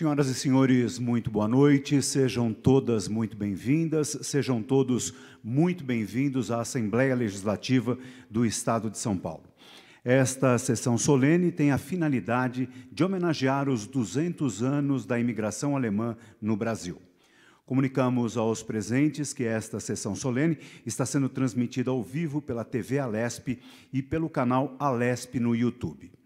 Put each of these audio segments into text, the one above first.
Senhoras e senhores, muito boa noite. Sejam todas muito bem-vindas, sejam todos muito bem-vindos à Assembleia Legislativa do Estado de São Paulo. Esta sessão solene tem a finalidade de homenagear os 200 anos da imigração alemã no Brasil. Comunicamos aos presentes que esta sessão solene está sendo transmitida ao vivo pela TV Alesp e pelo canal Alesp no YouTube.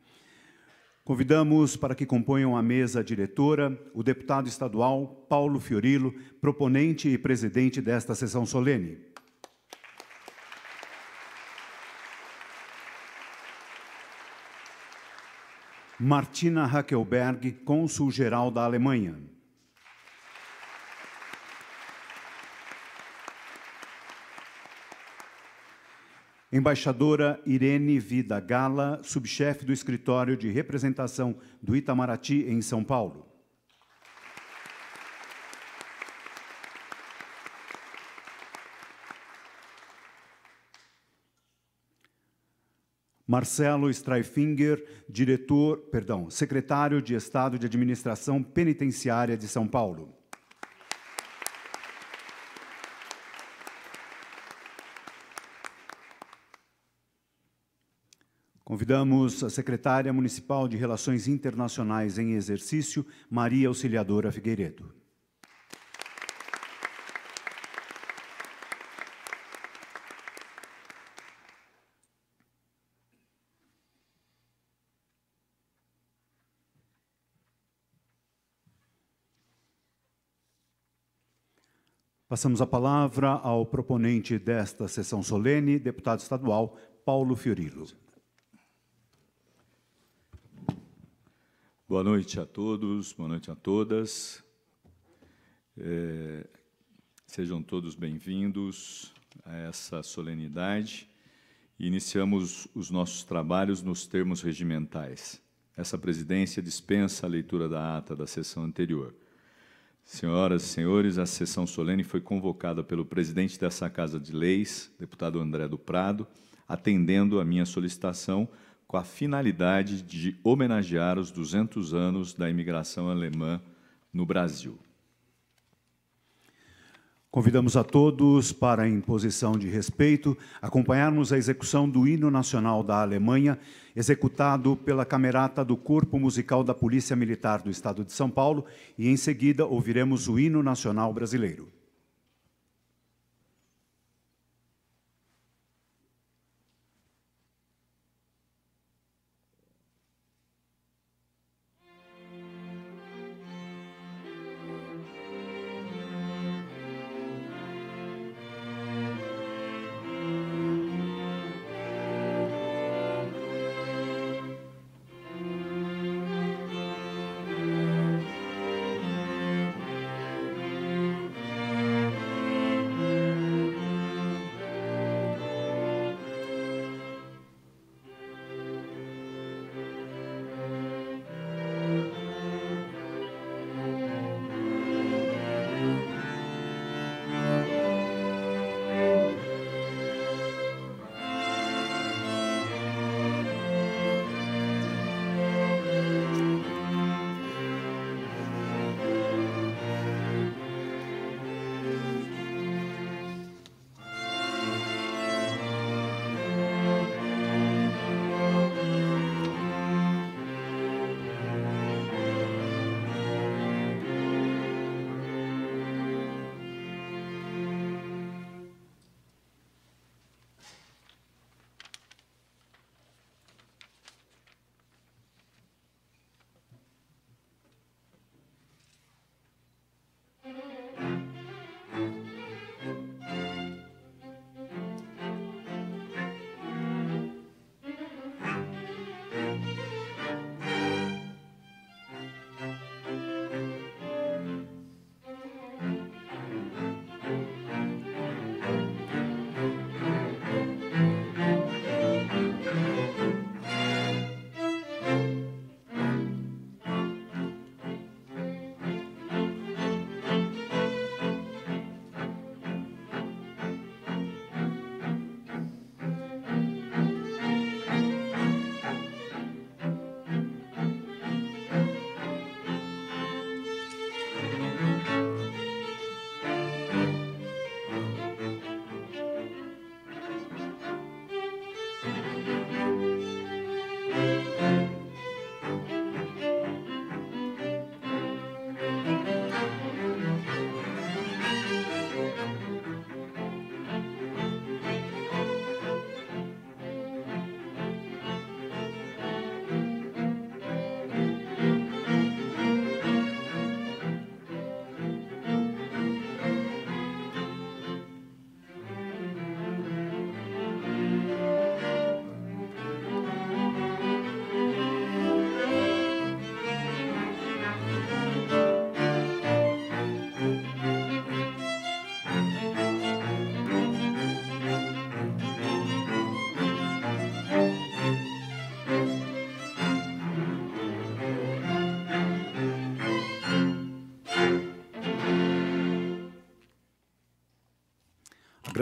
Convidamos para que componham a mesa diretora o deputado estadual Paulo Fiorilo, proponente e presidente desta sessão solene. Martina Hackelberg, cônsul-geral da Alemanha. Embaixadora Irene Vida Gala, subchefe do escritório de representação do Itamaraty em São Paulo. Marcelo Streifinger, diretor, perdão, secretário de Estado de Administração Penitenciária de São Paulo. Convidamos a secretária municipal de Relações Internacionais em exercício, Maria Auxiliadora Figueiredo. Passamos a palavra ao proponente desta sessão solene, deputado estadual Paulo Fiorilo. Boa noite a todos, boa noite a todas. É, sejam todos bem-vindos a essa solenidade. Iniciamos os nossos trabalhos nos termos regimentais. Essa presidência dispensa a leitura da ata da sessão anterior. Senhoras e senhores, a sessão solene foi convocada pelo presidente dessa Casa de Leis, deputado André do Prado, atendendo a minha solicitação com a finalidade de homenagear os 200 anos da imigração alemã no Brasil. Convidamos a todos para, em posição de respeito, acompanharmos a execução do hino nacional da Alemanha, executado pela Camerata do Corpo Musical da Polícia Militar do Estado de São Paulo, e em seguida ouviremos o hino nacional brasileiro.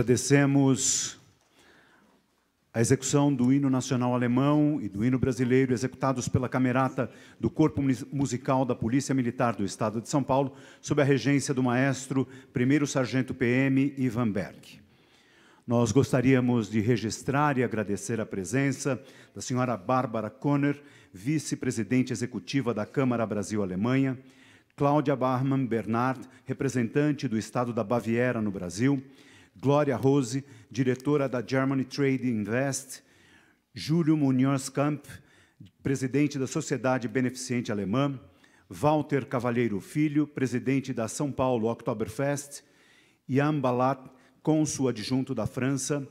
Agradecemos a execução do hino nacional alemão e do hino brasileiro, executados pela Camerata do Corpo Musical da Polícia Militar do Estado de São Paulo, sob a regência do maestro, primeiro sargento PM Ivan Berg. Nós gostaríamos de registrar e agradecer a presença da senhora Bárbara Conner, vice-presidente executiva da Câmara Brasil-Alemanha, Cláudia Barman Bernard, representante do Estado da Baviera no Brasil, Glória Rose, diretora da Germany Trade Invest, Júlio Munhoz Kamp, presidente da Sociedade Beneficente Alemã, Walter Cavalheiro Filho, presidente da São Paulo Oktoberfest, Jan Balat, cônsul adjunto da França,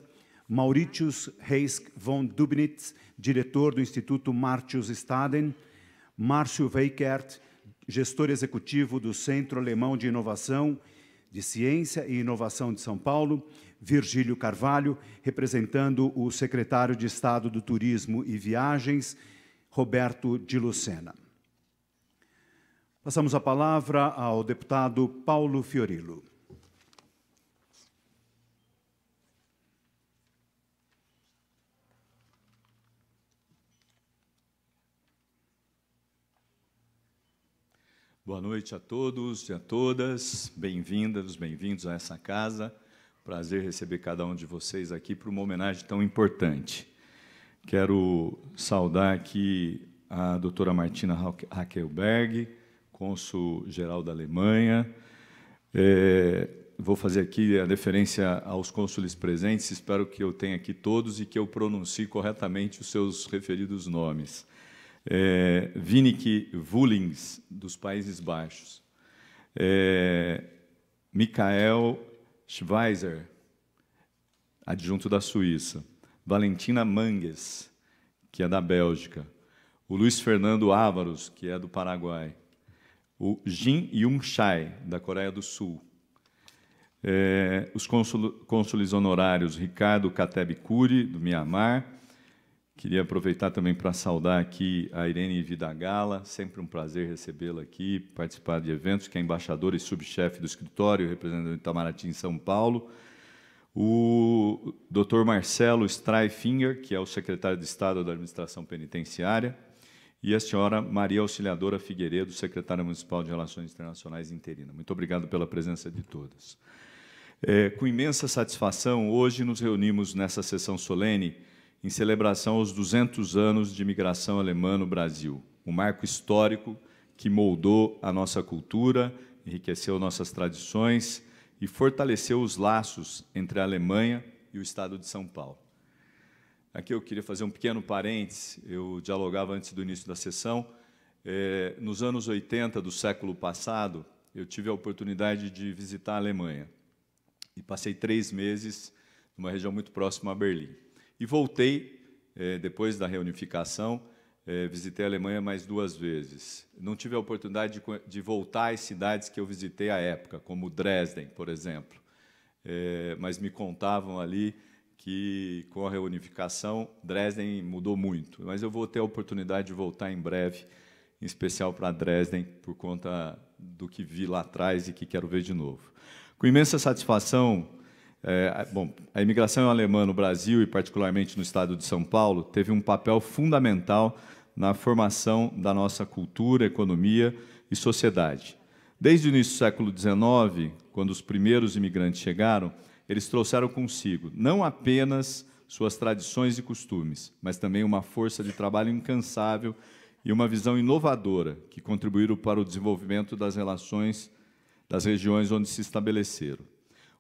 Mauritius Heisk von Dubnitz, diretor do Instituto Martius Staden, Márcio Weikert, gestor executivo do Centro Alemão de Inovação de Ciência e Inovação de São Paulo, Virgílio Carvalho, representando o secretário de Estado do Turismo e Viagens, Roberto de Lucena. Passamos a palavra ao deputado Paulo Fiorillo. Boa noite a todos e a todas, bem-vindas, bem-vindos a essa casa. Prazer receber cada um de vocês aqui para uma homenagem tão importante. Quero saudar aqui a doutora Martina Hackelberg, cônsul-geral da Alemanha. É, vou fazer aqui a deferência aos cônsules presentes, espero que eu tenha aqui todos e que eu pronuncie corretamente os seus referidos nomes é, Vinik Vullings, dos Países Baixos, é, Michael Schweizer, adjunto da Suíça, Valentina Mangues, que é da Bélgica, o Luiz Fernando Ávaros, que é do Paraguai, o Jin Yung Chai, da Coreia do Sul, é, os cônsules honorários Ricardo Kateb Kuri, do Mianmar, Queria aproveitar também para saudar aqui a Irene Vidagala, sempre um prazer recebê-la aqui, participar de eventos, que é embaixadora e subchefe do escritório, representando Itamaraty em São Paulo. O Dr. Marcelo Streifinger, que é o secretário de Estado da Administração Penitenciária, e a senhora Maria Auxiliadora Figueiredo, secretária municipal de Relações Internacionais interina. Muito obrigado pela presença de todas. É, com imensa satisfação, hoje nos reunimos nessa sessão solene em celebração aos 200 anos de imigração alemã no Brasil, um marco histórico que moldou a nossa cultura, enriqueceu nossas tradições e fortaleceu os laços entre a Alemanha e o Estado de São Paulo. Aqui eu queria fazer um pequeno parênteses, eu dialogava antes do início da sessão. É, nos anos 80 do século passado, eu tive a oportunidade de visitar a Alemanha e passei três meses numa região muito próxima a Berlim. E voltei, é, depois da reunificação, é, visitei a Alemanha mais duas vezes. Não tive a oportunidade de, de, voltar às cidades que eu visitei à época, como Dresden, por exemplo. É, mas me contavam ali que, com a reunificação, Dresden mudou muito. Mas eu vou ter a oportunidade de voltar em breve, em especial para Dresden, por conta do que vi lá atrás e que quero ver de novo. Com imensa satisfação, é, bom, a imigração alemã no Brasil e particularmente no estado de São Paulo teve um papel fundamental na formação da nossa cultura, economia e sociedade. Desde o início do século XIX, quando os primeiros imigrantes chegaram, eles trouxeram consigo não apenas suas tradições e costumes, mas também uma força de trabalho incansável e uma visão inovadora que contribuíram para o desenvolvimento das relações das regiões onde se estabeleceram.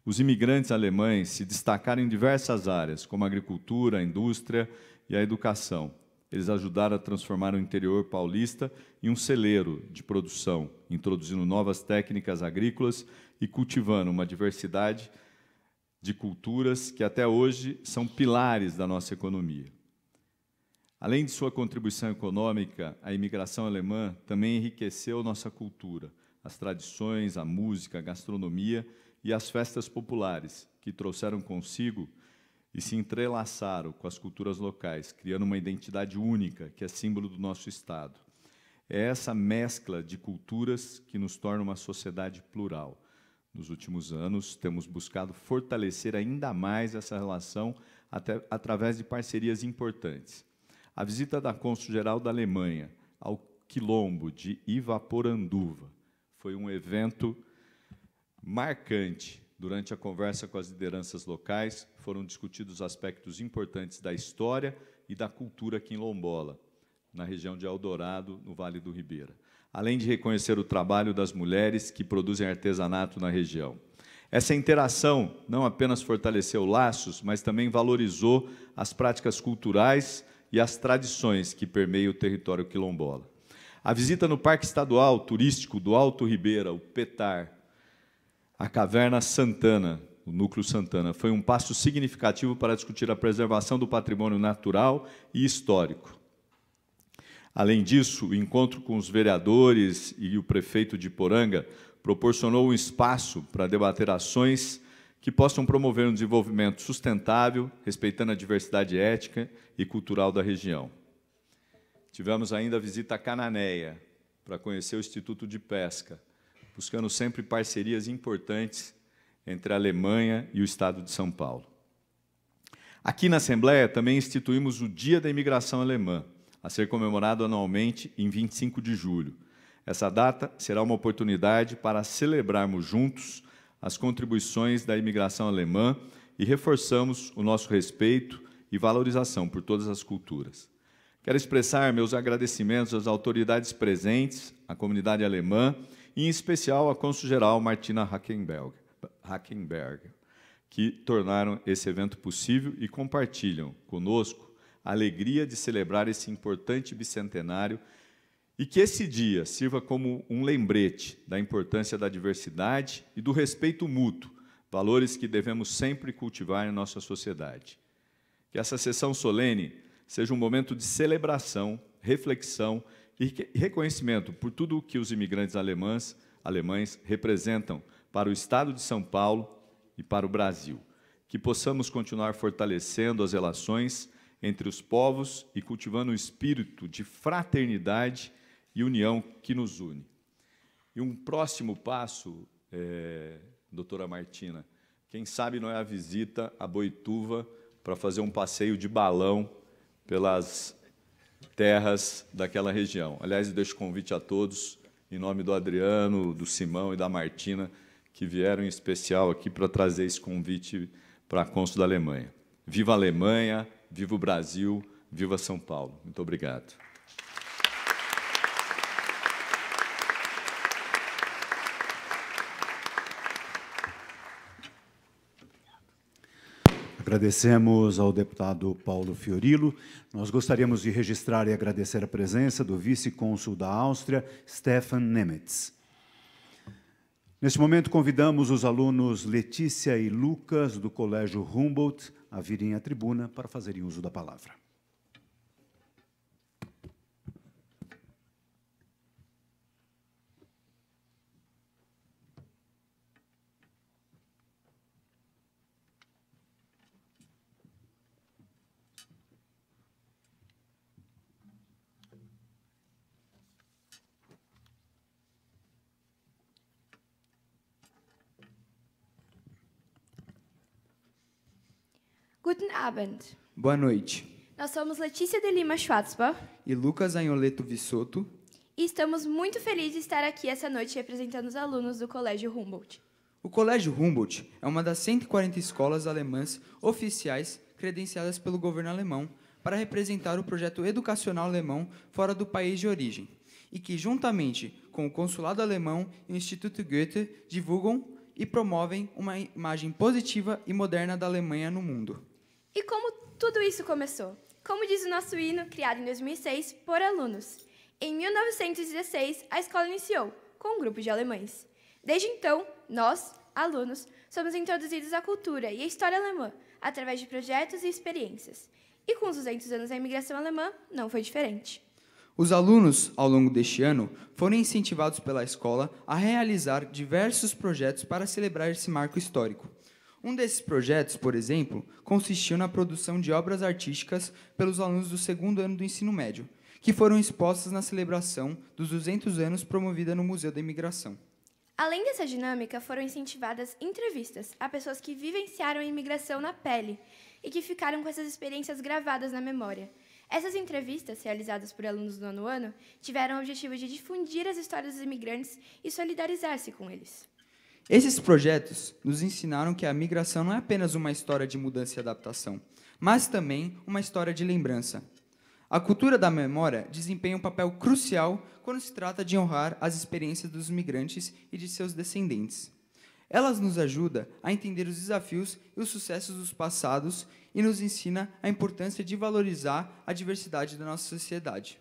Os imigrantes alemães se destacaram em diversas áreas, como a agricultura, a indústria e a educação. Eles ajudaram a transformar o interior paulista em um celeiro de produção, introduzindo novas técnicas agrícolas e cultivando uma diversidade de culturas que até hoje são pilares da nossa economia. Além de sua contribuição econômica, a imigração alemã também enriqueceu nossa cultura, as tradições, a música, a gastronomia e as festas populares, que trouxeram consigo e se entrelaçaram com as culturas locais, criando uma identidade única, que é símbolo do nosso Estado. É essa mescla de culturas que nos torna uma sociedade plural. Nos últimos anos, temos buscado fortalecer ainda mais essa relação até, através de parcerias importantes. A visita da Cônsul-Geral da Alemanha ao Quilombo de Ivaporanduva foi um evento marcante. Durante a conversa com as lideranças locais, foram discutidos aspectos importantes da história e da cultura quilombola, na região de Eldorado, no Vale do Ribeira, além de reconhecer o trabalho das mulheres que produzem artesanato na região. Essa interação não apenas fortaleceu laços, mas também valorizou as práticas culturais e as tradições que permeiam o território quilombola. A visita no Parque Estadual Turístico do Alto Ribeira, o PETAR, a Caverna Santana, o Núcleo Santana, foi um passo significativo para discutir a preservação do patrimônio natural e histórico. Além disso, o encontro com os vereadores e o prefeito de Poranga proporcionou um espaço para debater ações que possam promover um desenvolvimento sustentável, respeitando a diversidade ética e cultural da região. Tivemos ainda a visita a Cananéia, para conhecer o Instituto de Pesca, buscando sempre parcerias importantes entre a Alemanha e o Estado de São Paulo. Aqui na Assembleia também instituímos o Dia da Imigração Alemã, a ser comemorado anualmente em 25 de julho. Essa data será uma oportunidade para celebrarmos juntos as contribuições da imigração alemã e reforçamos o nosso respeito e valorização por todas as culturas. Quero expressar meus agradecimentos às autoridades presentes, à comunidade alemã em especial, à cônsul-geral Martina Hackenberg, Hackenberg, que tornaram esse evento possível e compartilham conosco a alegria de celebrar esse importante bicentenário e que esse dia sirva como um lembrete da importância da diversidade e do respeito mútuo, valores que devemos sempre cultivar em nossa sociedade. Que essa sessão solene seja um momento de celebração, reflexão e reconhecimento por tudo o que os imigrantes alemães, alemães representam para o Estado de São Paulo e para o Brasil. Que possamos continuar fortalecendo as relações entre os povos e cultivando um espírito de fraternidade e união que nos une. E um próximo passo, é, doutora Martina, quem sabe não é a visita a Boituva para fazer um passeio de balão pelas terras daquela região. Aliás, eu deixo convite a todos, em nome do Adriano, do Simão e da Martina, que vieram em especial aqui para trazer esse convite para a Cônsul da Alemanha. Viva a Alemanha, viva o Brasil, viva São Paulo. Muito obrigado. Agradecemos ao deputado Paulo Fiorilo. Nós gostaríamos de registrar e agradecer a presença do vice-cônsul da Áustria, Stefan Nemetz. Neste momento, convidamos os alunos Letícia e Lucas, do Colégio Humboldt, a virem à tribuna para fazerem uso da palavra. Guten Abend. Boa noite. Nós somos Letícia de Lima Schwarzbach E Lucas Anholeto Vissoto. e estamos muito felizes de estar aqui essa noite representando os alunos do Colégio Humboldt. O Colégio Humboldt é uma das 140 escolas alemãs oficiais credenciadas pelo governo alemão para representar o projeto educacional alemão fora do país de origem e que, juntamente com o Consulado Alemão e o Instituto Goethe, divulgam e promovem uma imagem positiva e moderna da Alemanha no mundo. E como tudo isso começou? Como diz o nosso hino, criado em 2006 por alunos. Em 1916, a escola iniciou com um grupo de alemães. Desde então, nós, alunos, somos introduzidos à cultura e à história alemã através de projetos e experiências. E com os 200 anos da imigração alemã, não foi diferente. Os alunos, ao longo deste ano, foram incentivados pela escola a realizar diversos projetos para celebrar esse marco histórico. Um desses projetos, por exemplo, consistiu na produção de obras artísticas pelos alunos do segundo ano do ensino médio, que foram expostas na celebração dos 200 anos promovida no Museu da Imigração. Além dessa dinâmica, foram incentivadas entrevistas a pessoas que vivenciaram a imigração na pele e que ficaram com essas experiências gravadas na memória. Essas entrevistas, realizadas por alunos do nono ano, tiveram o objetivo de difundir as histórias dos imigrantes e solidarizar-se com eles. Esses projetos nos ensinaram que a migração não é apenas uma história de mudança e adaptação, mas também uma história de lembrança. A cultura da memória desempenha um papel crucial quando se trata de honrar as experiências dos migrantes e de seus descendentes. Elas nos ajudam a entender os desafios e os sucessos dos passados e nos ensina a importância de valorizar a diversidade da nossa sociedade.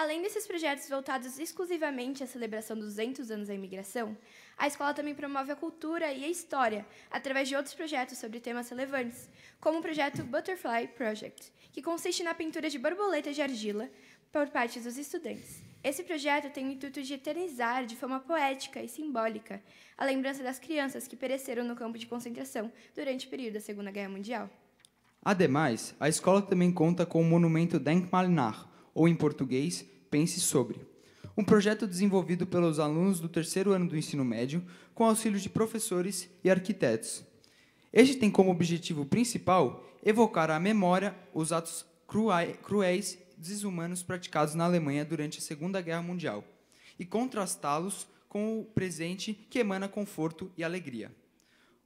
Além desses projetos voltados exclusivamente à celebração dos 200 anos da imigração, a escola também promove a cultura e a história através de outros projetos sobre temas relevantes, como o projeto Butterfly Project, que consiste na pintura de borboletas de argila por parte dos estudantes. Esse projeto tem o intuito de eternizar de forma poética e simbólica a lembrança das crianças que pereceram no campo de concentração durante o período da Segunda Guerra Mundial. Ademais, a escola também conta com o monumento Denkmal nach, ou em português, Pense Sobre, um projeto desenvolvido pelos alunos do terceiro ano do ensino médio com auxílio de professores e arquitetos. Este tem como objetivo principal evocar à memória os atos cruéis desumanos praticados na Alemanha durante a Segunda Guerra Mundial e contrastá-los com o presente que emana conforto e alegria.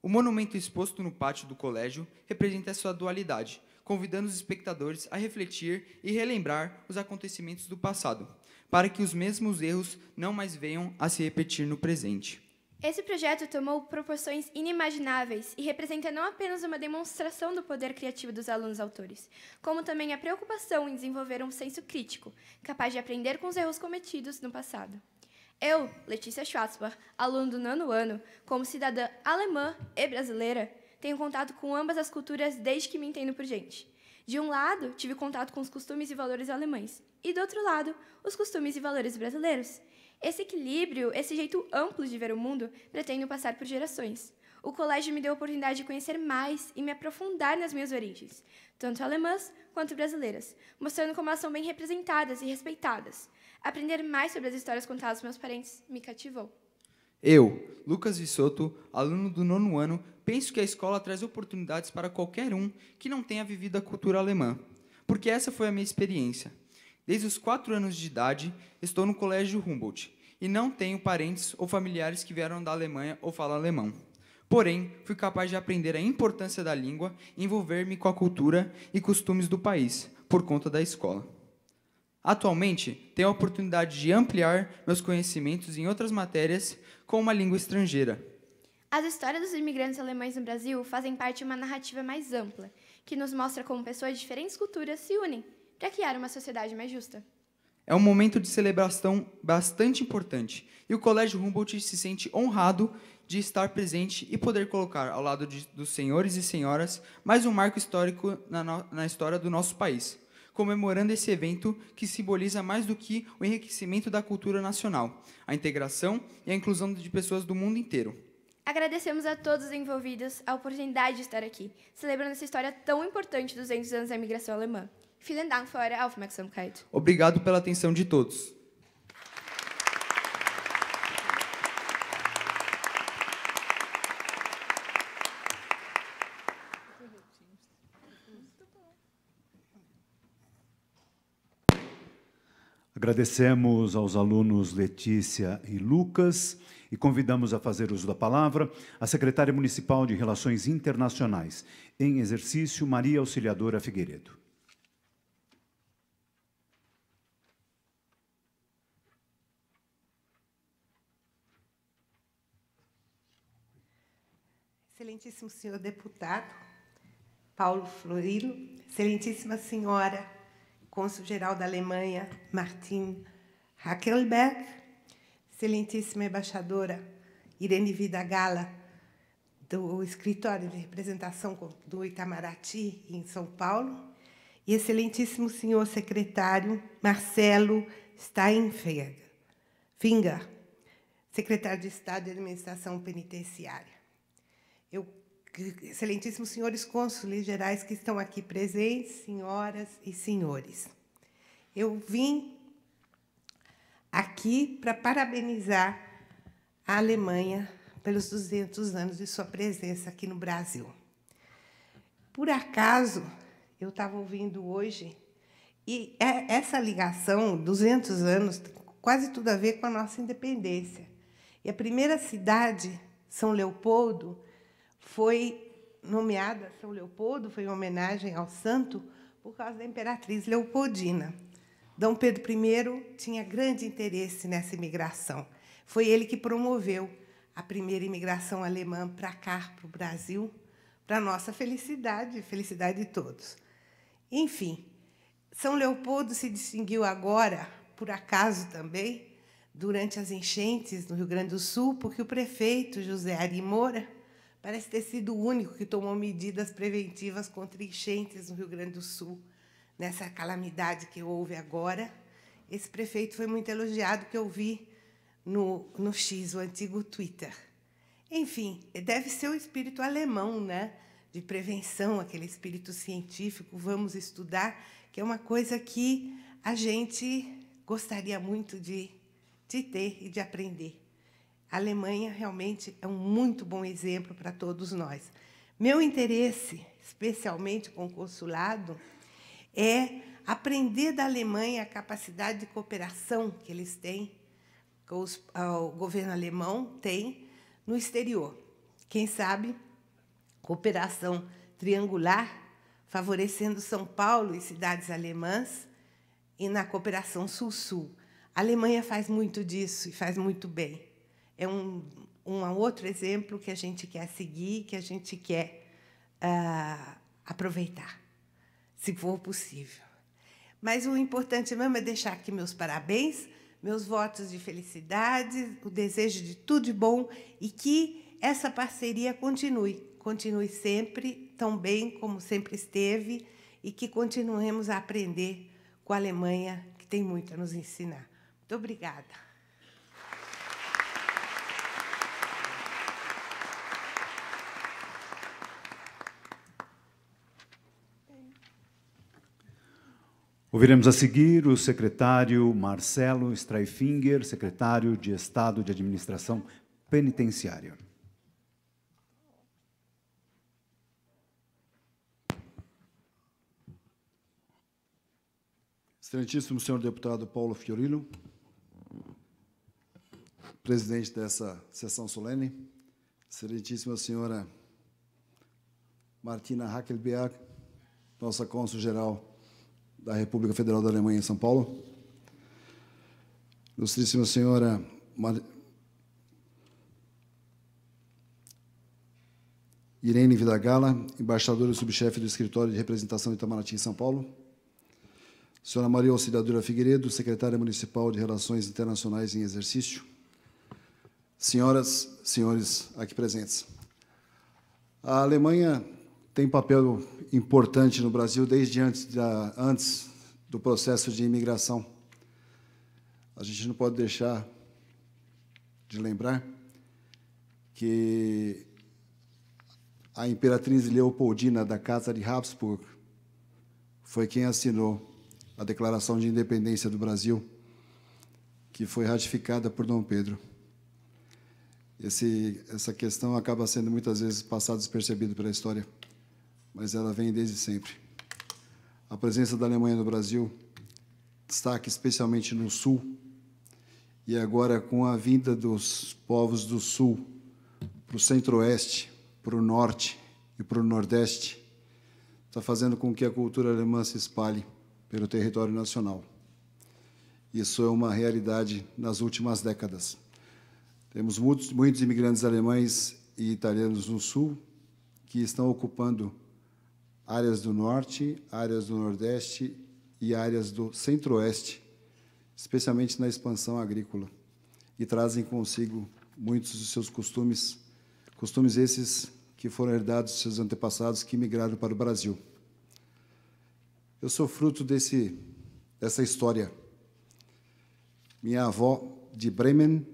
O monumento exposto no pátio do colégio representa essa dualidade, convidando os espectadores a refletir e relembrar os acontecimentos do passado, para que os mesmos erros não mais venham a se repetir no presente. Esse projeto tomou proporções inimagináveis e representa não apenas uma demonstração do poder criativo dos alunos autores, como também a preocupação em desenvolver um senso crítico, capaz de aprender com os erros cometidos no passado. Eu, Letícia Schwarzbach, aluna do nono ano, como cidadã alemã e brasileira, tenho contato com ambas as culturas desde que me entendo por gente. De um lado, tive contato com os costumes e valores alemães, e do outro lado, os costumes e valores brasileiros. Esse equilíbrio, esse jeito amplo de ver o mundo, pretendo passar por gerações. O colégio me deu a oportunidade de conhecer mais e me aprofundar nas minhas origens, tanto alemãs quanto brasileiras, mostrando como elas são bem representadas e respeitadas. Aprender mais sobre as histórias contadas pelos meus parentes me cativou. Eu, Lucas Vissoto, aluno do nono ano, penso que a escola traz oportunidades para qualquer um que não tenha vivido a cultura alemã, porque essa foi a minha experiência. Desde os quatro anos de idade, estou no Colégio Humboldt e não tenho parentes ou familiares que vieram da Alemanha ou falam alemão. Porém, fui capaz de aprender a importância da língua envolver-me com a cultura e costumes do país, por conta da escola. Atualmente, tenho a oportunidade de ampliar meus conhecimentos em outras matérias com uma língua estrangeira. As histórias dos imigrantes alemães no Brasil fazem parte de uma narrativa mais ampla, que nos mostra como pessoas de diferentes culturas se unem para criar uma sociedade mais justa. É um momento de celebração bastante importante e o Colégio Humboldt se sente honrado de estar presente e poder colocar ao lado de, dos senhores e senhoras mais um marco histórico na, no, na história do nosso país, comemorando esse evento que simboliza mais do que o enriquecimento da cultura nacional, a integração e a inclusão de pessoas do mundo inteiro. Agradecemos a todos os envolvidos a oportunidade de estar aqui, celebrando essa história tão importante dos 200 anos da imigração alemã. Vielen Dank für eure Aufmerksamkeit. Obrigado pela atenção de todos. Agradecemos aos alunos Letícia e Lucas e convidamos a fazer uso da palavra a secretária municipal de Relações Internacionais, em exercício, Maria Auxiliadora Figueiredo. Excelentíssimo senhor deputado Paulo Florilo, Excelentíssima senhora Cônsul-Geral da Alemanha Martin Hackelberg, Excelentíssima embaixadora Irene Vidagala, do Escritório de Representação do Itamaraty, em São Paulo, e Excelentíssimo senhor secretário Marcelo Steinfinger, secretário de Estado de Administração Penitenciária. Eu, excelentíssimos senhores cônsules gerais que estão aqui presentes, senhoras e senhores. Eu vim aqui para parabenizar a Alemanha pelos 200 anos de sua presença aqui no Brasil. Por acaso, eu estava ouvindo hoje, e é, essa ligação, 200 anos, tem quase tudo a ver com a nossa independência. E a primeira cidade, São Leopoldo, foi nomeada São Leopoldo, foi em homenagem ao santo, por causa da imperatriz Leopoldina. Dom Pedro I tinha grande interesse nessa imigração. Foi ele que promoveu a primeira imigração alemã para cá, para o Brasil, para nossa felicidade, felicidade de todos. Enfim, São Leopoldo se distinguiu agora, por acaso também, durante as enchentes no Rio Grande do Sul, porque o prefeito José Ari Moura parece ter sido o único que tomou medidas preventivas contra enchentes no Rio Grande do Sul, nessa calamidade que houve agora. Esse prefeito foi muito elogiado, que eu vi no, no X, o antigo Twitter. Enfim, deve ser o espírito alemão, né? de prevenção, aquele espírito científico, vamos estudar, que é uma coisa que a gente gostaria muito de, de ter e de aprender. A Alemanha realmente é um muito bom exemplo para todos nós. Meu interesse, especialmente com o consulado, é aprender da Alemanha a capacidade de cooperação que eles têm, que os, o governo alemão tem no exterior. Quem sabe cooperação triangular, favorecendo São Paulo e cidades alemãs, e na cooperação Sul-Sul. A Alemanha faz muito disso e faz muito bem. É um, um outro exemplo que a gente quer seguir, que a gente quer uh, aproveitar, se for possível. Mas o importante mesmo é deixar aqui meus parabéns, meus votos de felicidade, o desejo de tudo de bom e que essa parceria continue continue sempre tão bem como sempre esteve e que continuemos a aprender com a Alemanha, que tem muito a nos ensinar. Muito obrigada. Ouviremos a seguir o secretário Marcelo Streifinger, secretário de Estado de Administração Penitenciária. Excelentíssimo senhor deputado Paulo Fiorino, presidente dessa sessão solene, excelentíssima senhora Martina Hackelberg, nossa cônsul-geral da República Federal da Alemanha em São Paulo, ilustríssima senhora Mar... Irene Vidagala, embaixadora e subchefe do Escritório de Representação de Itamaraty em São Paulo, Senhora Maria Auxiliadora Figueiredo, secretária municipal de Relações Internacionais em exercício. Senhoras, senhores aqui presentes. A Alemanha tem papel importante no Brasil desde antes, da, antes do processo de imigração. A gente não pode deixar de lembrar que a imperatriz Leopoldina da Casa de Habsburg foi quem assinou a Declaração de Independência do Brasil, que foi ratificada por Dom Pedro. Esse, essa questão acaba sendo muitas vezes passada despercebida pela história, mas ela vem desde sempre. A presença da Alemanha no Brasil, destaque especialmente no Sul, e agora com a vinda dos povos do Sul para o Centro-Oeste, para o Norte e para o Nordeste, está fazendo com que a cultura alemã se espalhe pelo território nacional. Isso é uma realidade nas últimas décadas. Temos muitos, muitos imigrantes alemães e italianos no sul que estão ocupando áreas do norte, áreas do nordeste e áreas do centro-oeste, especialmente na expansão agrícola, e trazem consigo muitos dos seus costumes, costumes esses que foram herdados de seus antepassados que migraram para o Brasil. Eu sou fruto desse, dessa história. Minha avó de Bremen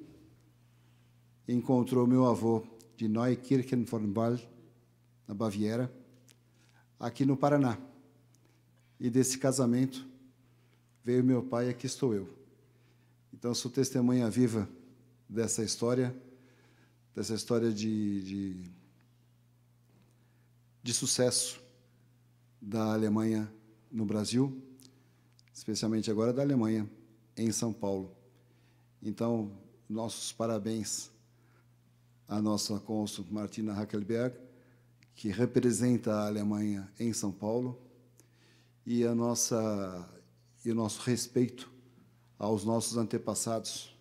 encontrou meu avô de Neukirchen von na Baviera, aqui no Paraná. E desse casamento veio meu pai e aqui estou eu. Então, sou testemunha viva dessa história, dessa história de, de, de sucesso da Alemanha no Brasil, especialmente agora da Alemanha em São Paulo. Então, nossos parabéns à nossa cônsul Martina Hackelberg, que representa a Alemanha em São Paulo, e a nossa e o nosso respeito aos nossos antepassados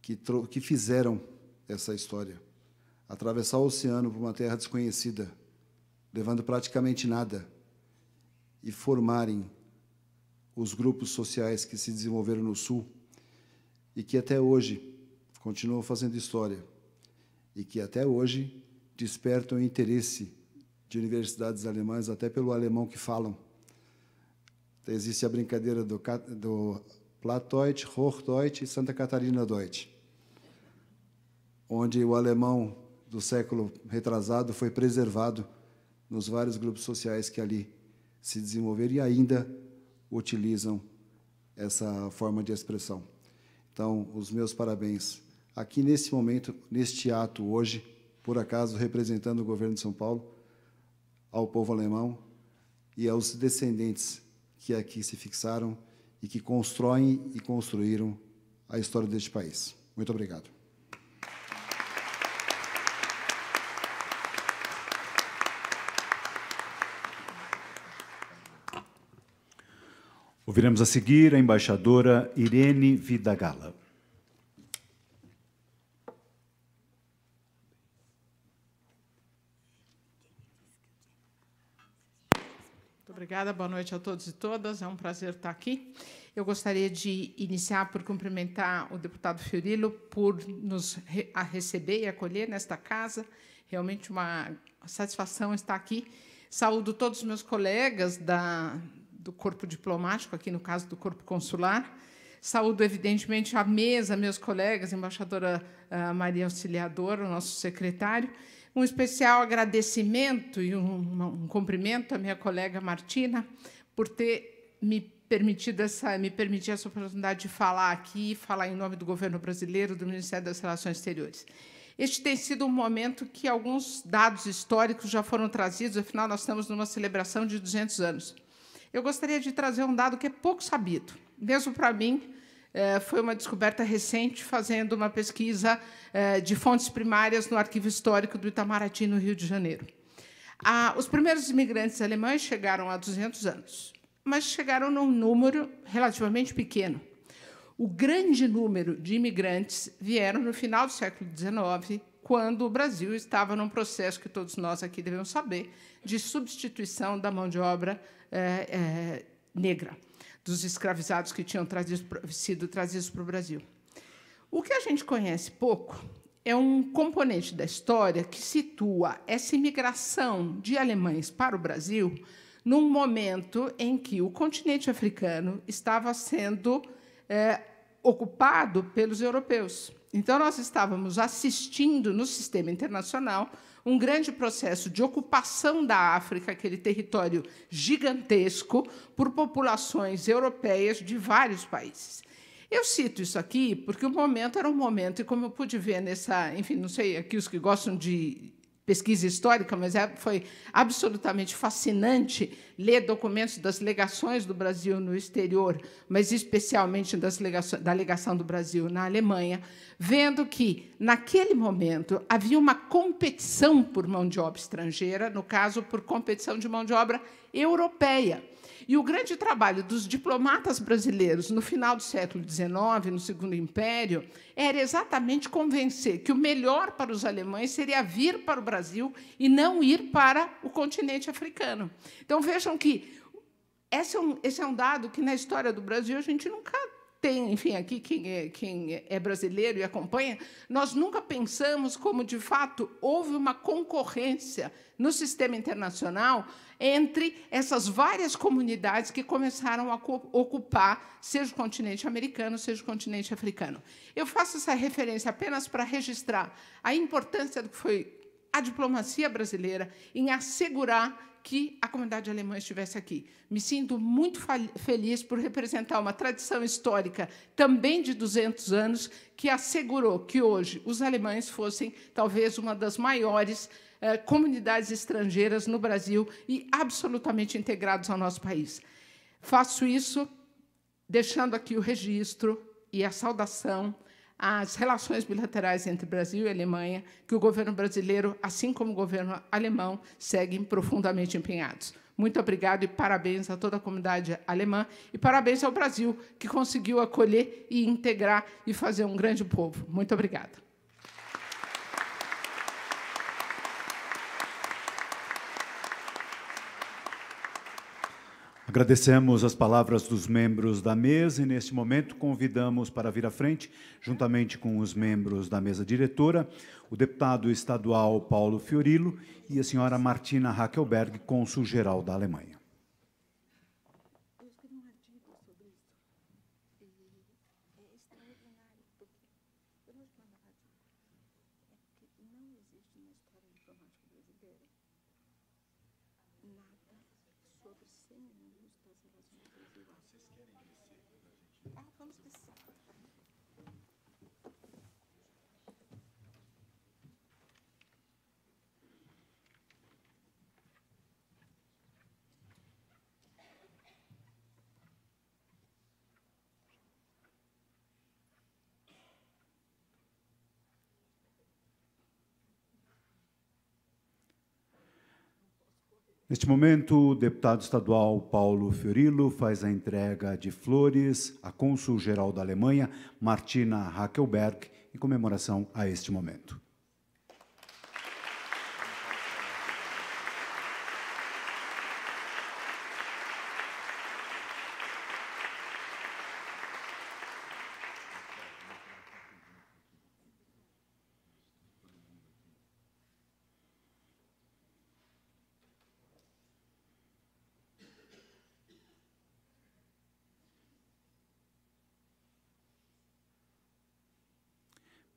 que que fizeram essa história, atravessar o oceano para uma terra desconhecida, levando praticamente nada, e formarem os grupos sociais que se desenvolveram no Sul e que até hoje continuam fazendo história e que até hoje despertam interesse de universidades alemãs, até pelo alemão que falam. Existe a brincadeira do, do Plattdeutsch, Hochdeutsch e Santa Catarina Deutsch, onde o alemão do século retrasado foi preservado nos vários grupos sociais que ali se desenvolveram e ainda utilizam essa forma de expressão. Então, os meus parabéns aqui nesse momento, neste ato hoje, por acaso representando o governo de São Paulo, ao povo alemão e aos descendentes que aqui se fixaram e que constroem e construíram a história deste país. Muito obrigado. Ouviremos a seguir a embaixadora Irene Vidagala. Muito obrigada, boa noite a todos e todas. É um prazer estar aqui. Eu gostaria de iniciar por cumprimentar o deputado Fiorilo por nos receber e acolher nesta casa. Realmente uma satisfação estar aqui. Saúdo todos os meus colegas da, do corpo diplomático, aqui no caso do corpo consular. Saúdo, evidentemente, a mesa, meus colegas, embaixadora uh, Maria Auxiliadora, o nosso secretário. Um especial agradecimento e um, um cumprimento à minha colega Martina por ter me permitido essa, me permitir essa oportunidade de falar aqui, falar em nome do governo brasileiro, do Ministério das Relações Exteriores. Este tem sido um momento que alguns dados históricos já foram trazidos, afinal, nós estamos numa celebração de 200 anos. Eu gostaria de trazer um dado que é pouco sabido. Mesmo para mim, foi uma descoberta recente, fazendo uma pesquisa é, de fontes primárias no Arquivo Histórico do Itamaraty, no Rio de Janeiro. Os primeiros imigrantes alemães chegaram há 200 anos, mas chegaram num número relativamente pequeno. O grande número de imigrantes vieram no final do século XIX, quando o Brasil estava num processo que todos nós aqui devemos saber de substituição da mão de obra é, é, negra, dos escravizados que tinham trazido, sido trazidos para o Brasil. O que a gente conhece pouco é um componente da história que situa essa imigração de alemães para o Brasil num momento em que o continente africano estava sendo é, ocupado pelos europeus. Então, nós estávamos assistindo no sistema internacional um grande processo de ocupação da África, aquele território gigantesco, por populações europeias de vários países. Eu cito isso aqui porque o momento era um momento, e como eu pude ver nessa, enfim, não sei, aqui os que gostam de pesquisa histórica, mas é, foi absolutamente fascinante ler documentos das legações do Brasil no exterior, mas especialmente das da legação do Brasil na Alemanha, vendo que, naquele momento, havia uma competição por mão de obra estrangeira, no caso, por competição de mão de obra europeia. E o grande trabalho dos diplomatas brasileiros no final do século XIX, no Segundo Império, era exatamente convencer que o melhor para os alemães seria vir para o Brasil e não ir para o continente africano. Então vejam que esse é um, esse é um dado que na história do Brasil a gente nunca tem, enfim, aqui quem é, quem é brasileiro e acompanha, nós nunca pensamos como, de fato, houve uma concorrência no sistema internacional entre essas várias comunidades que começaram a ocupar, seja o continente americano, seja o continente africano. Eu faço essa referência apenas para registrar a importância do que foi a diplomacia brasileira em assegurar que a comunidade alemã estivesse aqui. Me sinto muito feliz por representar uma tradição histórica também de 200 anos que assegurou que hoje os alemães fossem talvez uma das maiores comunidades estrangeiras no Brasil e absolutamente integrados ao nosso país. Faço isso deixando aqui o registro e a saudação às relações bilaterais entre Brasil e Alemanha, que o governo brasileiro, assim como o governo alemão, seguem profundamente empenhados. Muito obrigado e parabéns a toda a comunidade alemã e parabéns ao Brasil, que conseguiu acolher e integrar e fazer um grande povo. Muito obrigada. Agradecemos as palavras dos membros da mesa e, neste momento, convidamos para vir à frente, juntamente com os membros da mesa diretora, o deputado estadual Paulo Fiorilo e a senhora Martina Hackelberg, cônsul-geral da Alemanha. Neste momento, o deputado estadual Paulo Fiorilo faz a entrega de flores à cônsul-geral da Alemanha, Martina Hackelberg, em comemoração a este momento.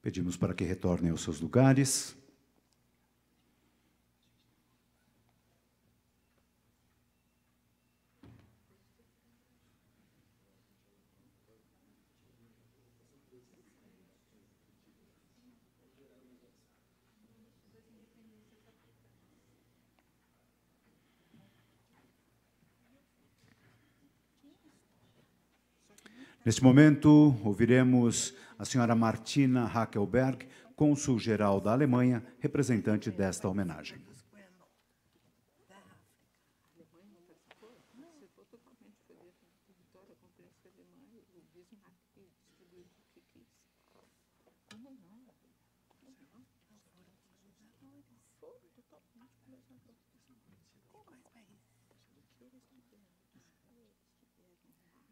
Pedimos para que retornem aos seus lugares. Neste momento, ouviremos a senhora Martina Hackelberg, cônsul-geral da Alemanha, representante desta homenagem.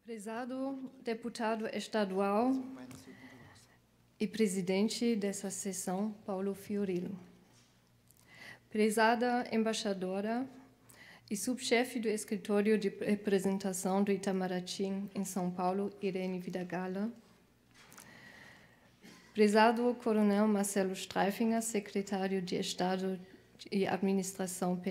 Prezado deputado estadual e presidente dessa sessão, Paulo Fiorilo. Prezada embaixadora e subchefe do escritório de representação do Itamaraty em São Paulo, Irene Vidagala. Prezado coronel Marcelo Streifinger, secretário de Estado e Administração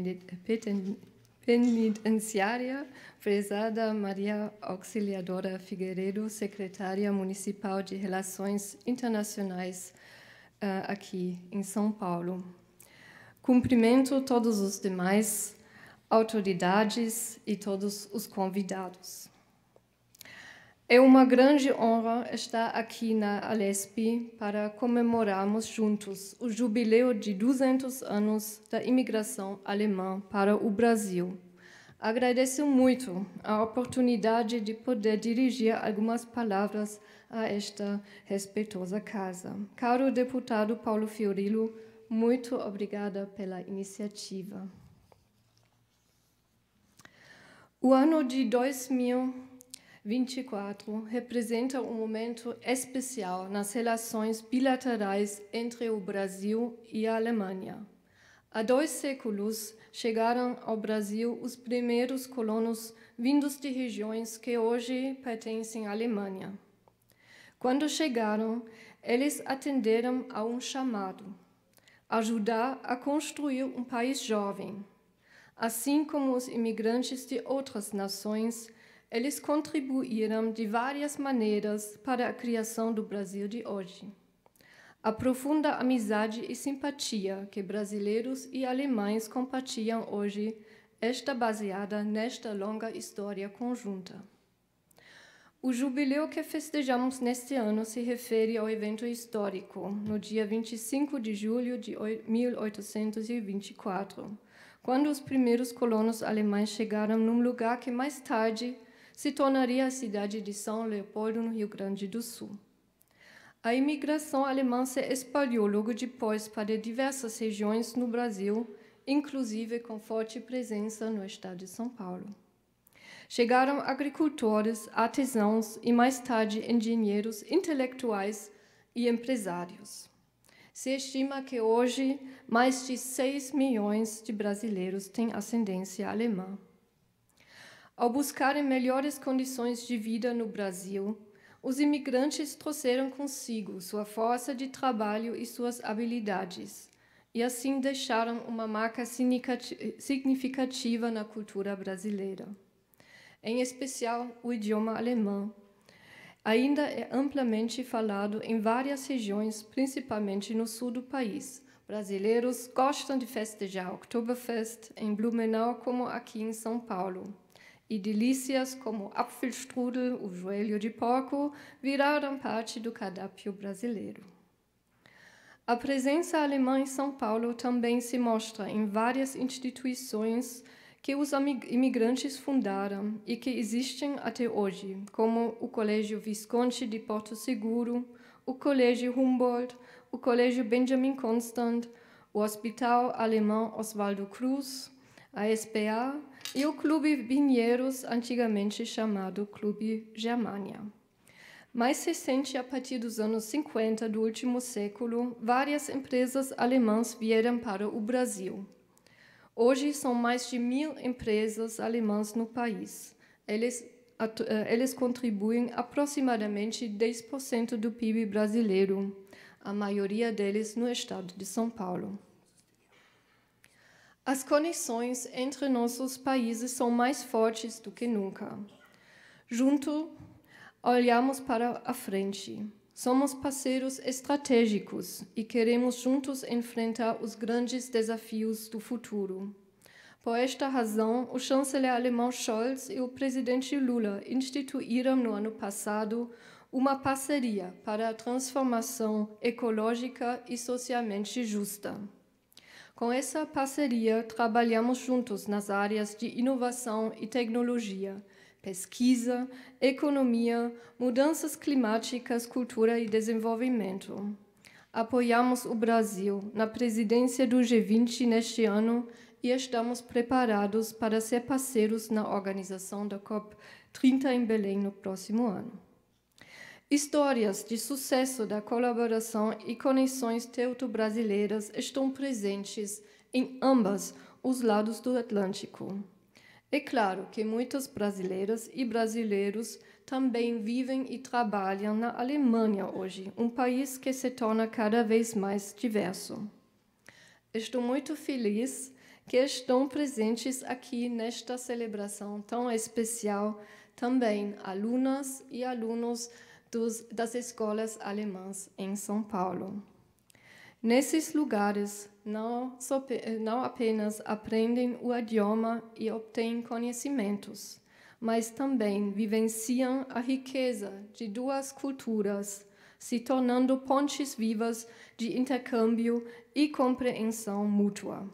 Penitenciária, prezada Maria Auxiliadora Figueiredo, secretária municipal de Relações Internacionais uh, aqui em São Paulo. Cumprimento todos os demais autoridades e todos os convidados. É uma grande honra estar aqui na Alesp para comemorarmos juntos o jubileu de 200 anos da imigração alemã para o Brasil. Agradeço muito a oportunidade de poder dirigir algumas palavras a esta respeitosa casa. Caro deputado Paulo Fiorilo, muito obrigada pela iniciativa. O ano de 2000 24 representa um momento especial nas relações bilaterais entre o Brasil e a Alemanha. Há dois séculos chegaram ao Brasil os primeiros colonos vindos de regiões que hoje pertencem à Alemanha. Quando chegaram, eles atenderam a um chamado: ajudar a construir um país jovem, Assim como os imigrantes de outras nações, eles contribuíram de várias maneiras para a criação do Brasil de hoje. A profunda amizade e simpatia que brasileiros e alemães compartilham hoje está baseada nesta longa história conjunta. O jubileu que festejamos neste ano se refere ao evento histórico, no dia 25 de julho de 1824, quando os primeiros colonos alemães chegaram num lugar que mais tarde se tornaria a cidade de São Leopoldo, no Rio Grande do Sul. A imigração alemã se espalhou logo depois para diversas regiões no Brasil, inclusive com forte presença no estado de São Paulo. Chegaram agricultores, artesãos e mais tarde engenheiros, intelectuais e empresários. Se estima que hoje mais de 6 milhões de brasileiros têm ascendência alemã. Ao buscarem melhores condições de vida no Brasil, os imigrantes trouxeram consigo sua força de trabalho e suas habilidades, e assim deixaram uma marca significativa na cultura brasileira. Em especial, o idioma alemão, ainda é amplamente falado em várias regiões, principalmente no sul do país. Brasileiros gostam de festejar Oktoberfest em Blumenau, como aqui em São Paulo. E delícias como Apfelstrudel, o joelho de porco, viraram parte do cardápio brasileiro. A presença alemã em São Paulo também se mostra em várias instituições que os imigrantes fundaram e que existem até hoje, como o Colégio Visconti de Porto Seguro, o Colégio Humboldt, o Colégio Benjamin Constant, o Hospital Alemão Oswaldo Cruz, a SPA e o Clube Vinheiros, antigamente chamado Clube Germania. Mais recente, a partir dos anos 50 do último século, várias empresas alemãs vieram para o Brasil. Hoje são mais de mil empresas alemãs no país. Eles, eh, eles contribuem aproximadamente 10% do PIB brasileiro, a maioria deles no estado de São Paulo. As conexões entre nossos países são mais fortes do que nunca. Junto, olhamos para a frente. Somos parceiros estratégicos e queremos juntos enfrentar os grandes desafios do futuro. Por esta razão, o chanceler alemão Scholz e o presidente Lula instituíram no ano passado uma parceria para a transformação ecológica e socialmente justa. Com essa parceria, trabalhamos juntos nas áreas de inovação e tecnologia, pesquisa, economia, mudanças climáticas, cultura e desenvolvimento. Apoiamos o Brasil na presidência do G20 neste ano e estamos preparados para ser parceiros na organização da COP30 em Belém no próximo ano. Histórias de sucesso da colaboração e conexões teuto-brasileiras estão presentes em ambas os lados do Atlântico. É claro que muitas brasileiras e brasileiros também vivem e trabalham na Alemanha hoje, um país que se torna cada vez mais diverso. Estou muito feliz que estão presentes aqui nesta celebração tão especial também alunas e alunos dos, das escolas alemãs em São Paulo. Nesses lugares, não, não apenas aprendem o idioma e obtêm conhecimentos, mas também vivenciam a riqueza de duas culturas, se tornando pontes vivas de intercâmbio e compreensão mútua.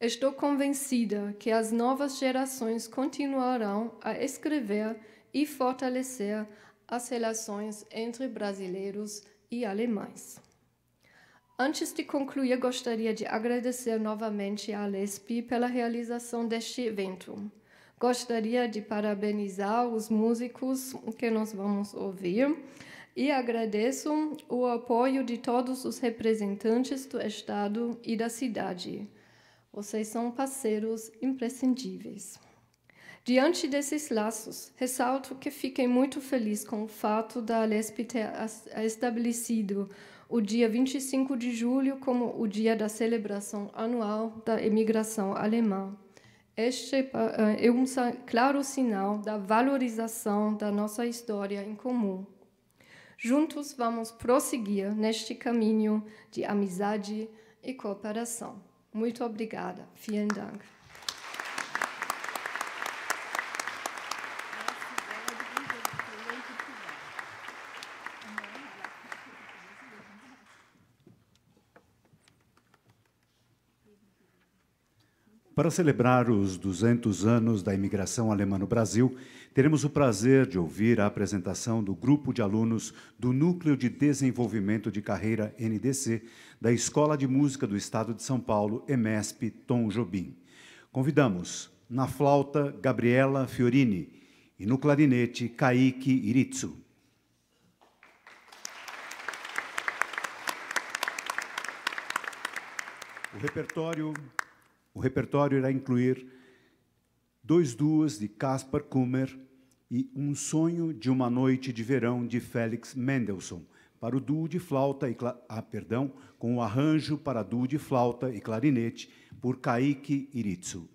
Estou convencida que as novas gerações continuarão a escrever e fortalecer as relações entre brasileiros e alemães. Antes de concluir, gostaria de agradecer novamente à Lesp pela realização deste evento. Gostaria de parabenizar os músicos que nós vamos ouvir e agradeço o apoio de todos os representantes do Estado e da cidade. Vocês são parceiros imprescindíveis. Diante desses laços, ressalto que fiquei muito feliz com o fato da Lesp ter estabelecido o dia 25 de julho como o dia da celebração anual da imigração alemã. Este é um claro sinal da valorização da nossa história em comum. Juntos vamos prosseguir neste caminho de amizade e cooperação. Muito obrigada. Vielen Dank. Para celebrar os 200 anos da imigração alemã no Brasil, teremos o prazer de ouvir a apresentação do grupo de alunos do Núcleo de Desenvolvimento de Carreira NDC da Escola de Música do Estado de São Paulo, EMESP Tom Jobim. Convidamos, na flauta, Gabriela Fiorini e no clarinete, Kaique Iritsu. O repertório o repertório irá incluir dois duas de Caspar Kummer e Um Sonho de uma Noite de Verão de Félix Mendelssohn, para o duo de flauta e ah, perdão, com o arranjo para duo de flauta e clarinete por Kaique Iritsu.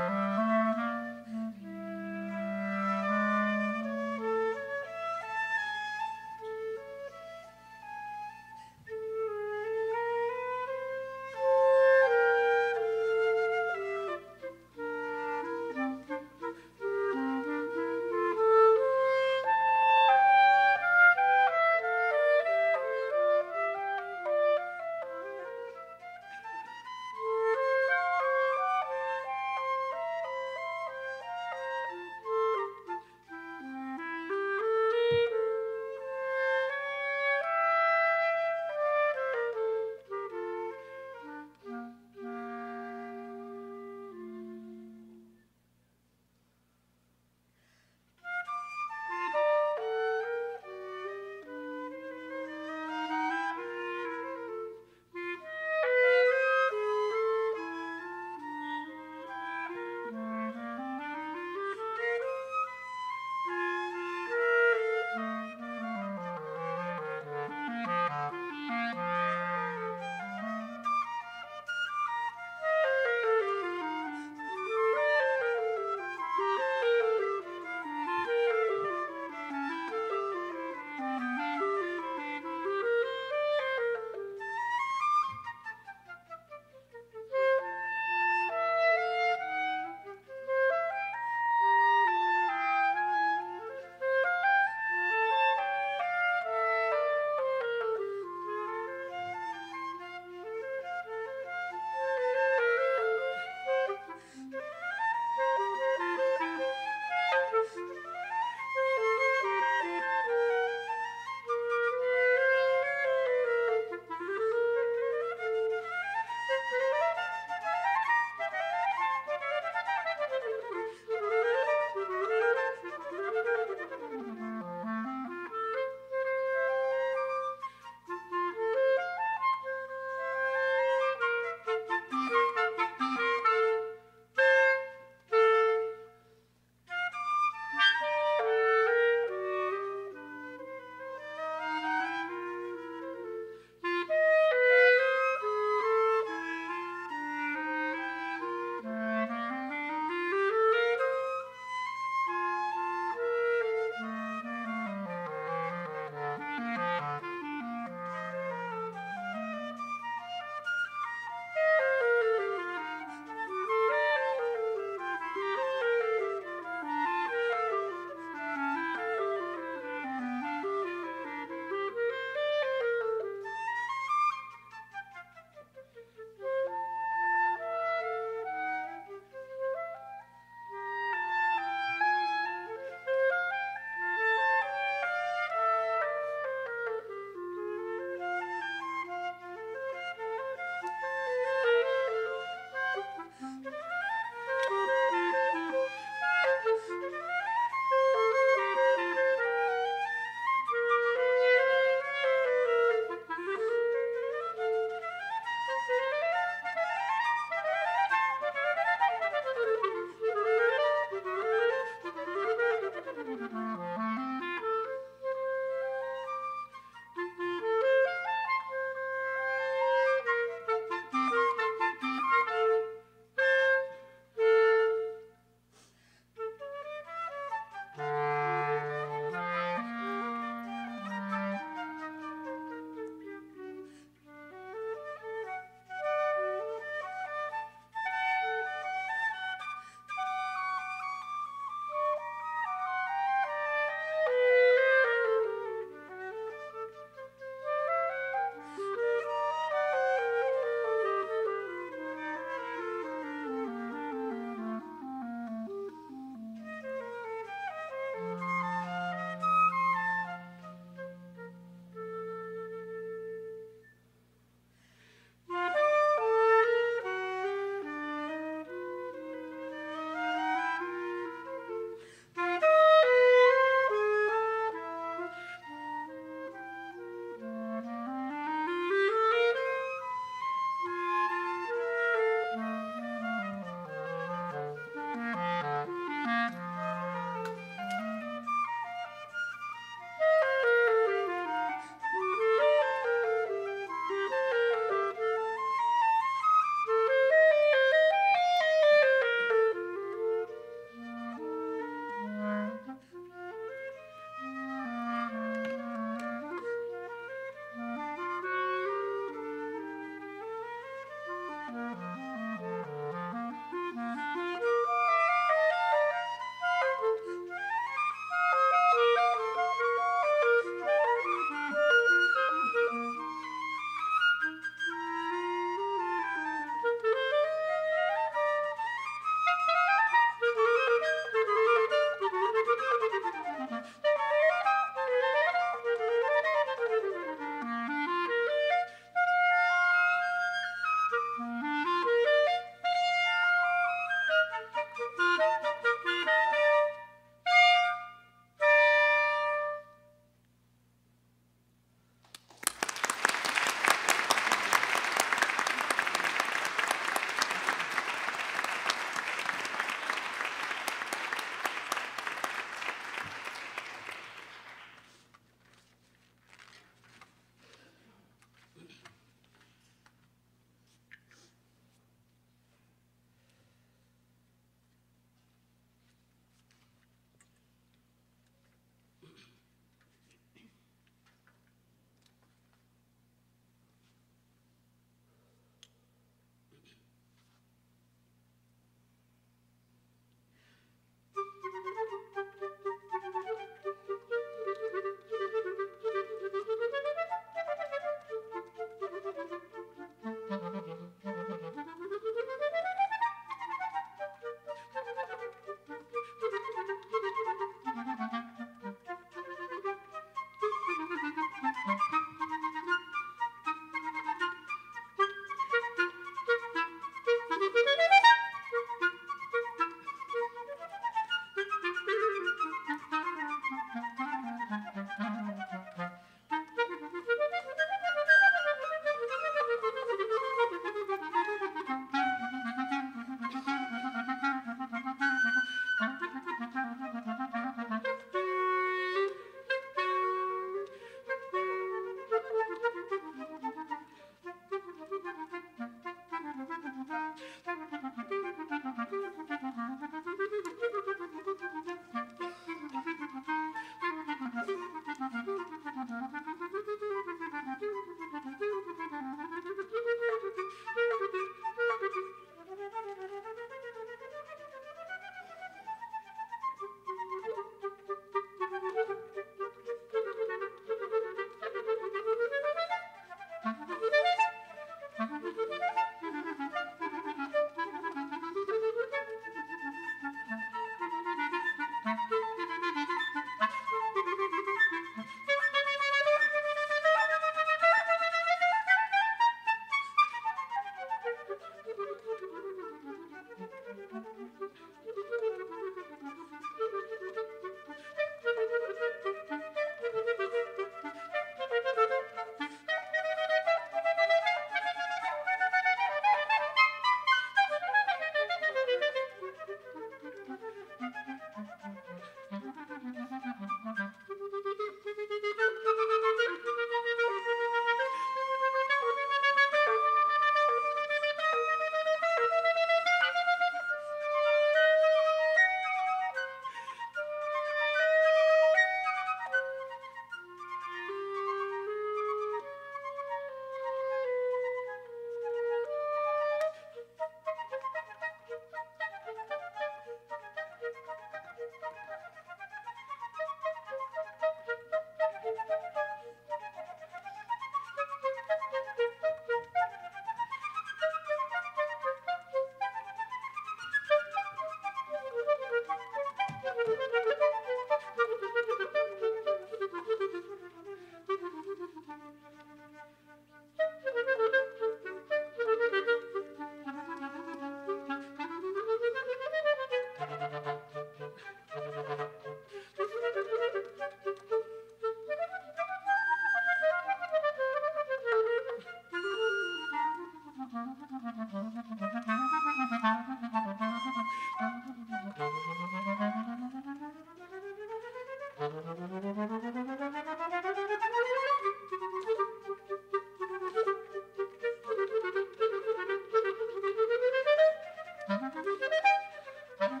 Ha ha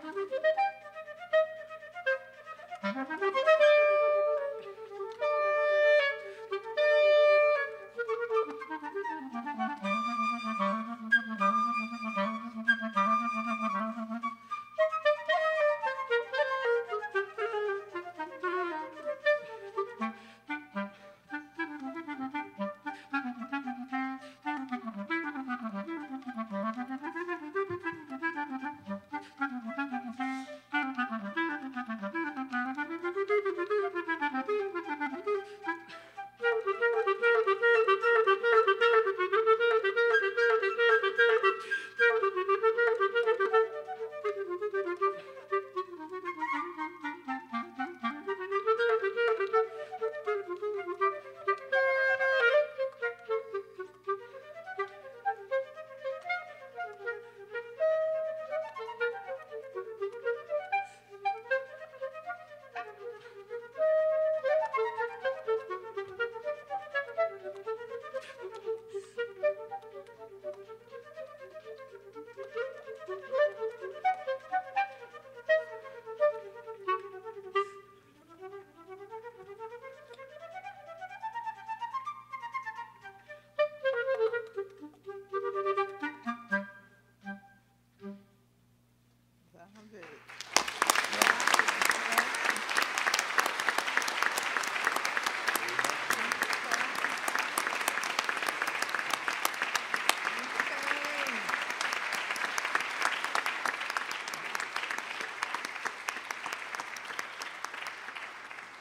ha ha!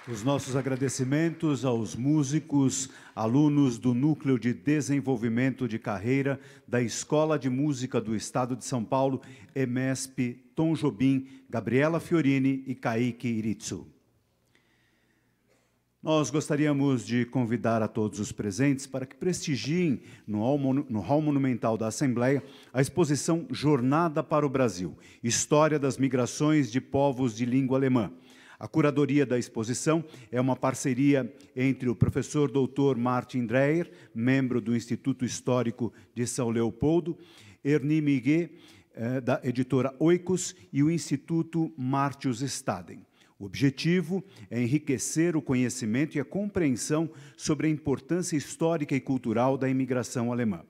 Os nossos agradecimentos aos músicos, alunos do Núcleo de Desenvolvimento de Carreira da Escola de Música do Estado de São Paulo, EMESP, Tom Jobim, Gabriela Fiorini e Kaique Iritsu. Nós gostaríamos de convidar a todos os presentes para que prestigiem no hall, no hall, Monumental da Assembleia a exposição Jornada para o Brasil História das Migrações de Povos de Língua Alemã a curadoria da exposição é uma parceria entre o professor doutor Martin Dreyer, membro do Instituto Histórico de São Leopoldo, Ernie Miguet, eh, da editora Oikos, e o Instituto Martius Staden. O objetivo é enriquecer o conhecimento e a compreensão sobre a importância histórica e cultural da imigração alemã.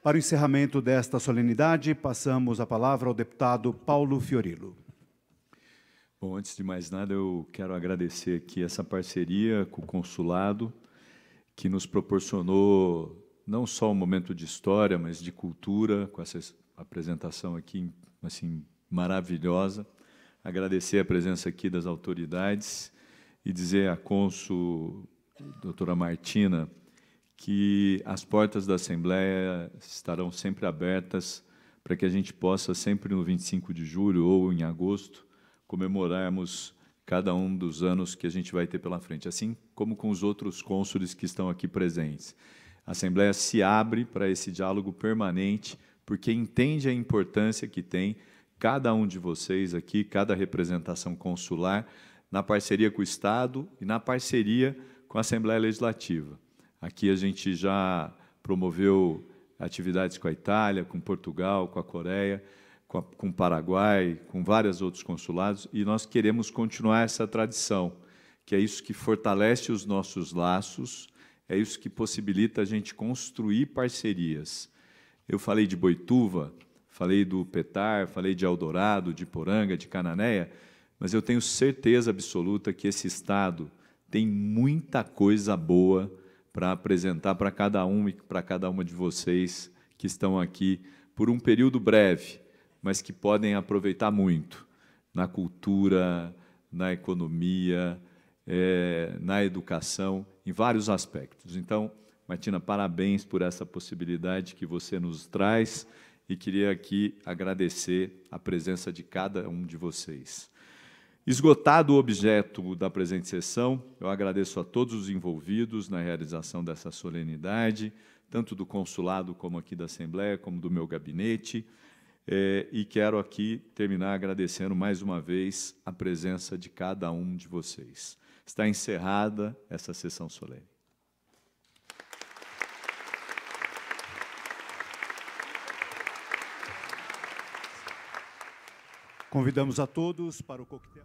Para o encerramento desta solenidade, passamos a palavra ao deputado Paulo Fiorillo. Bom, antes de mais nada, eu quero agradecer aqui essa parceria com o consulado, que nos proporcionou não só um momento de história, mas de cultura, com essa apresentação aqui assim maravilhosa. Agradecer a presença aqui das autoridades e dizer à cônsul, doutora Martina, que as portas da Assembleia estarão sempre abertas para que a gente possa, sempre no 25 de julho ou em agosto, comemorarmos cada um dos anos que a gente vai ter pela frente, assim como com os outros cônsules que estão aqui presentes. A Assembleia se abre para esse diálogo permanente, porque entende a importância que tem cada um de vocês aqui, cada representação consular, na parceria com o Estado e na parceria com a Assembleia Legislativa. Aqui a gente já promoveu atividades com a Itália, com Portugal, com a Coreia, com, o Paraguai, com vários outros consulados, e nós queremos continuar essa tradição, que é isso que fortalece os nossos laços, é isso que possibilita a gente construir parcerias. Eu falei de Boituva, falei do Petar, falei de Eldorado, de Poranga, de Cananéia, mas eu tenho certeza absoluta que esse estado tem muita coisa boa para apresentar para cada um e para cada uma de vocês que estão aqui por um período breve, mas que podem aproveitar muito na cultura, na economia, é, na educação, em vários aspectos. Então, Martina, parabéns por essa possibilidade que você nos traz e queria aqui agradecer a presença de cada um de vocês. Esgotado o objeto da presente sessão, eu agradeço a todos os envolvidos na realização dessa solenidade, tanto do consulado como aqui da Assembleia, como do meu gabinete. É, e quero aqui terminar agradecendo mais uma vez a presença de cada um de vocês. Está encerrada essa sessão solene. Convidamos a todos para o coquetel.